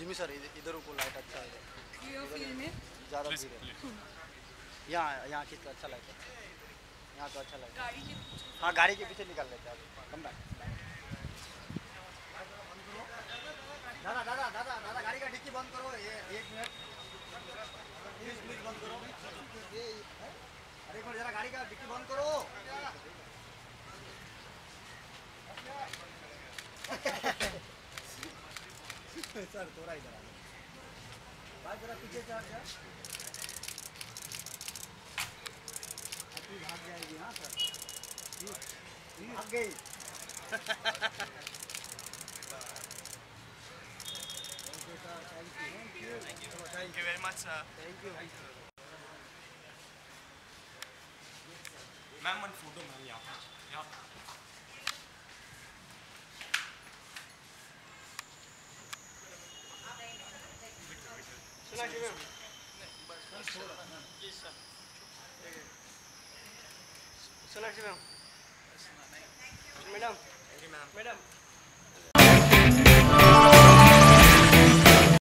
Jimmy sir इधर को light अच्छा है। ये फ़ील्ड में? ज़्यादा भीड़ है। यहाँ यहाँ खींच अच्छा लाइट है। यहाँ तो अच्छा लाइट है। हाँ गाड़ी के पीछे निकाल लेते हैं। कम बैक दादा दादा दादा दादा गाड़ी का डिक्की बंद करो ये एक मिनट प्लीज़ प्लीज़ बंद करो। ये अरे एक मिनट जरा गाड़ी का डिक्की बंद करो। सर थोड़ा इधर आ भाई जरा पीछे से हट जा अभी भाग जाएगी हाँ सर भाग गई Thank you very much, sir. Thank you ma'am one photo ma'am यहाँ यहाँ Sonakshi ma'am madam thank you ma'am madam